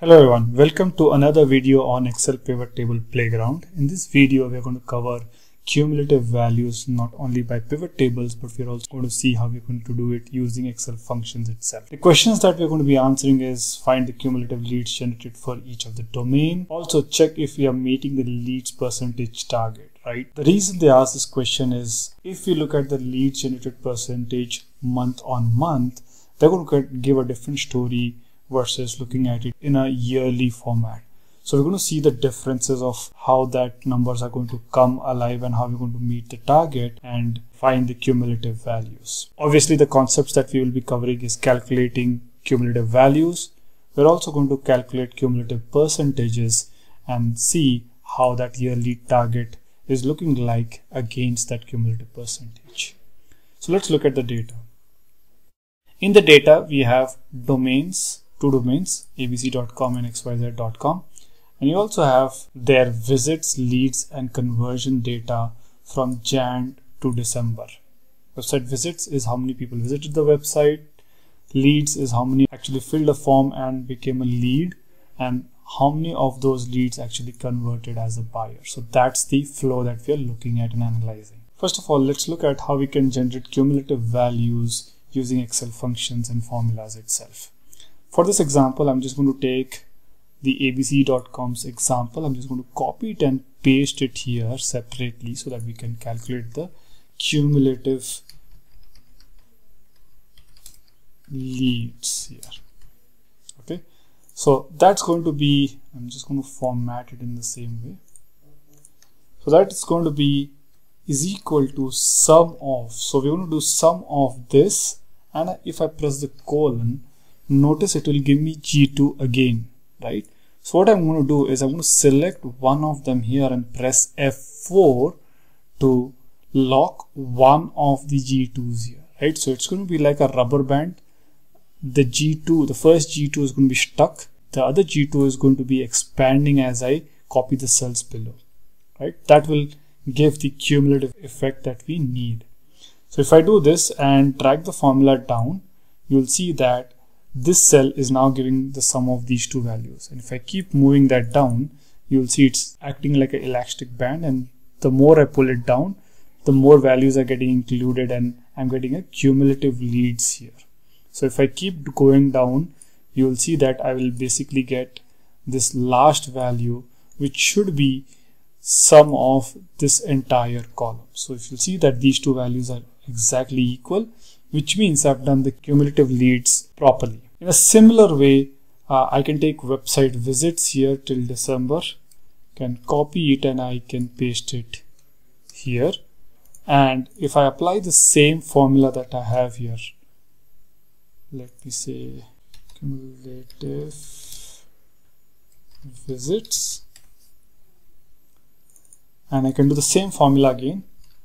Hello everyone, welcome to another video on Excel Pivot Table Playground. In this video, we are going to cover cumulative values not only by pivot tables, but we're also going to see how we're going to do it using Excel functions itself. The questions that we're going to be answering is find the cumulative leads generated for each of the domain. Also check if we are meeting the leads percentage target, right? The reason they ask this question is if you look at the leads generated percentage month on month, they're going to give a different story versus looking at it in a yearly format. So we're going to see the differences of how that numbers are going to come alive and how we're going to meet the target and find the cumulative values. Obviously the concepts that we will be covering is calculating cumulative values. We're also going to calculate cumulative percentages and see how that yearly target is looking like against that cumulative percentage. So let's look at the data. In the data, we have domains, two domains abc.com and xyz.com and you also have their visits leads and conversion data from jan to december. Website visits is how many people visited the website. Leads is how many actually filled a form and became a lead and how many of those leads actually converted as a buyer. So that's the flow that we are looking at and analyzing. First of all let's look at how we can generate cumulative values using excel functions and formulas itself for this example, I'm just going to take the abc.com's example. I'm just going to copy it and paste it here separately so that we can calculate the cumulative leads here. Okay, so that's going to be, I'm just going to format it in the same way. So that is going to be is equal to sum of, so we're going to do sum of this and if I press the colon, notice it will give me G2 again, right? So what I'm going to do is I'm going to select one of them here and press F4 to lock one of the G2s here, right? So it's going to be like a rubber band. The G2, the first G2 is going to be stuck. The other G2 is going to be expanding as I copy the cells below, right? That will give the cumulative effect that we need. So if I do this and drag the formula down, you'll see that this cell is now giving the sum of these two values. And if I keep moving that down you'll see it's acting like an elastic band. And the more I pull it down the more values are getting included and I'm getting a cumulative leads here. So if I keep going down you'll see that I will basically get this last value which should be sum of this entire column. So if you see that these two values are exactly equal which means I've done the cumulative leads properly. In a similar way, uh, I can take website visits here till December, can copy it and I can paste it here. And if I apply the same formula that I have here, let me say cumulative visits and I can do the same formula again.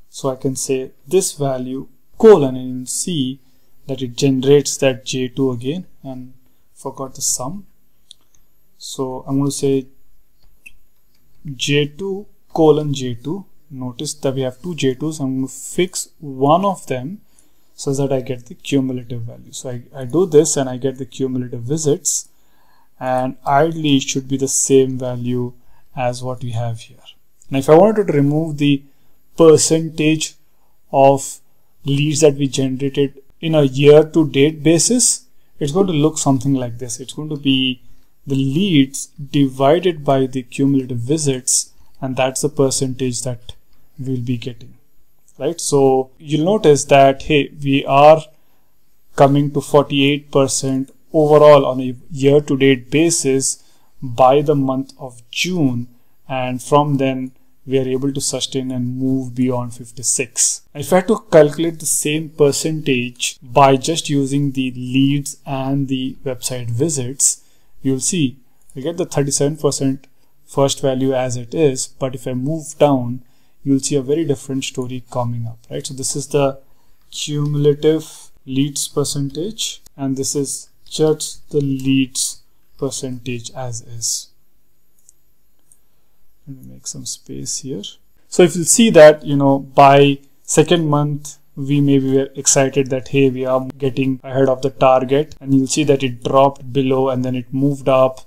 So I can say this value colon and you'll see that it generates that j2 again and forgot the sum. So I'm going to say j2 colon j2 notice that we have two j2s I'm going to fix one of them so that I get the cumulative value. So I, I do this and I get the cumulative visits and ideally it should be the same value as what we have here. Now if I wanted to remove the percentage of leads that we generated in a year to date basis, it's going to look something like this. It's going to be the leads divided by the cumulative visits and that's the percentage that we'll be getting right so you'll notice that hey we are coming to 48% overall on a year to date basis by the month of June and from then we are able to sustain and move beyond 56. If I had to calculate the same percentage by just using the leads and the website visits, you'll see I get the 37% first value as it is, but if I move down, you'll see a very different story coming up, right? So this is the cumulative leads percentage, and this is just the leads percentage as is. Let me make some space here. So if you see that, you know, by second month, we may be excited that, hey, we are getting ahead of the target and you'll see that it dropped below and then it moved up.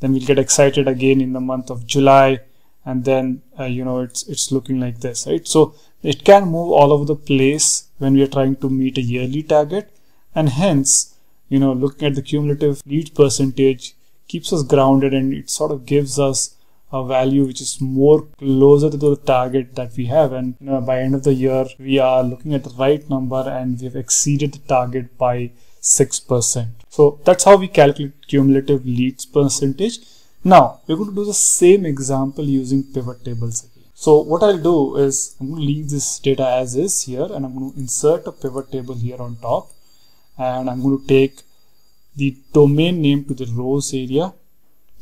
then we'll get excited again in the month of July and then uh, you know it's it's looking like this right so it can move all over the place when we are trying to meet a yearly target and hence you know looking at the cumulative lead percentage keeps us grounded and it sort of gives us a value which is more closer to the target that we have and you know, by end of the year we are looking at the right number and we have exceeded the target by 6%. So that's how we calculate cumulative leads percentage. Now we're going to do the same example using pivot tables again. So what I'll do is I'm going to leave this data as is here and I'm going to insert a pivot table here on top and I'm going to take the domain name to the rows area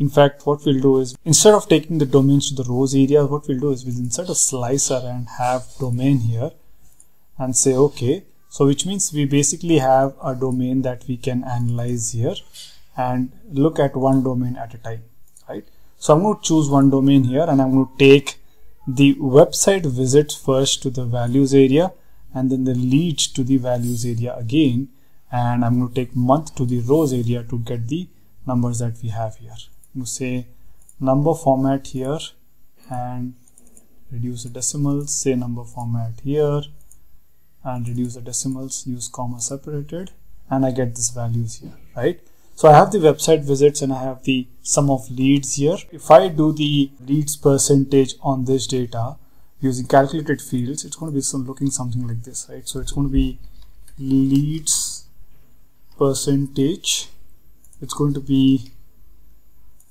in fact, what we'll do is instead of taking the domains to the rows area, what we'll do is we'll insert a slicer and have domain here and say okay. So which means we basically have a domain that we can analyze here and look at one domain at a time, right? So I'm going to choose one domain here and I'm going to take the website visits first to the values area and then the leads to the values area again and I'm going to take month to the rows area to get the numbers that we have here you say number format here and reduce the decimals say number format here and reduce the decimals use comma separated and I get these values here right? So I have the website visits and I have the sum of leads here. If I do the leads percentage on this data using calculated fields it's going to be some looking something like this right? So it's going to be leads percentage. It's going to be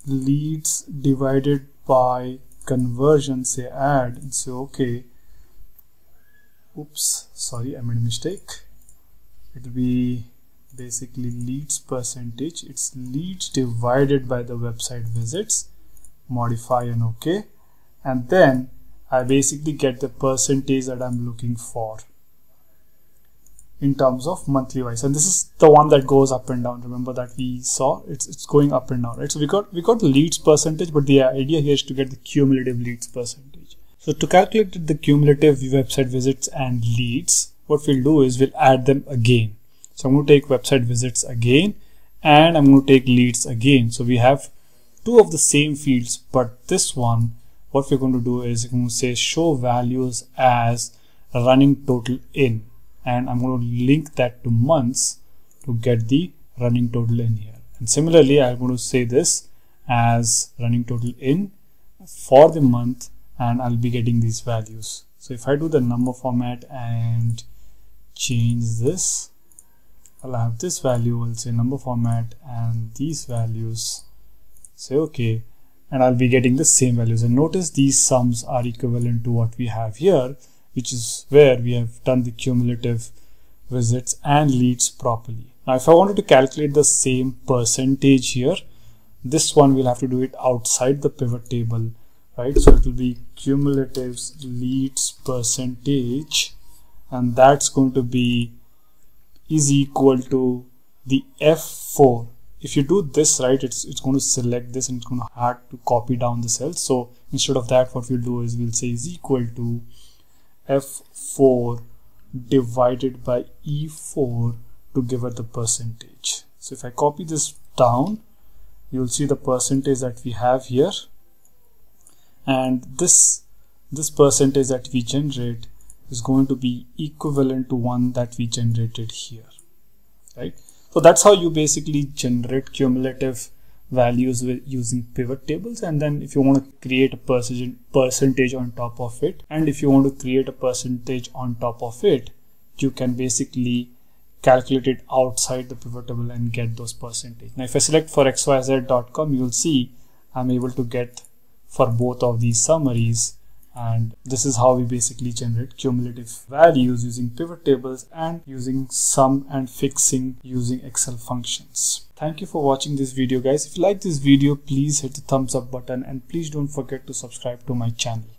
leads divided by conversion say add and say okay oops sorry I made a mistake. It will be basically leads percentage. It's leads divided by the website visits. Modify and okay. And then I basically get the percentage that I'm looking for in terms of monthly wise. And this is the one that goes up and down. Remember that we saw it's it's going up and down right? So we got we got the leads percentage but the idea here is to get the cumulative leads percentage. So to calculate the cumulative website visits and leads what we'll do is we'll add them again. So i'm going to take website visits again and i'm going to take leads again. So we have two of the same fields but this one what we're going to do is we're going to say show values as running total in and I'm going to link that to months to get the running total in here. And similarly I'm going to say this as running total in for the month and I'll be getting these values. So if I do the number format and change this I'll have this value I'll say number format and these values. Say okay and I'll be getting the same values. And notice these sums are equivalent to what we have here which is where we have done the cumulative visits and leads properly. Now, if I wanted to calculate the same percentage here, this one we'll have to do it outside the pivot table, right? So it will be cumulative leads percentage, and that's going to be is equal to the F4. If you do this right, it's it's going to select this and it's going to hard to copy down the cells. So instead of that, what we'll do is we'll say is equal to f4 divided by e4 to give it the percentage. So if I copy this down, you'll see the percentage that we have here. And this, this percentage that we generate is going to be equivalent to one that we generated here, right? So that's how you basically generate cumulative values with using pivot tables. And then if you want to create a percentage percentage on top of it and if you want to create a percentage on top of it you can basically calculate it outside the pivot table and get those percentage now if i select for xyz.com you'll see i'm able to get for both of these summaries and this is how we basically generate cumulative values using pivot tables and using sum and fixing using excel functions. Thank you for watching this video guys. If you like this video please hit the thumbs up button and please don't forget to subscribe to my channel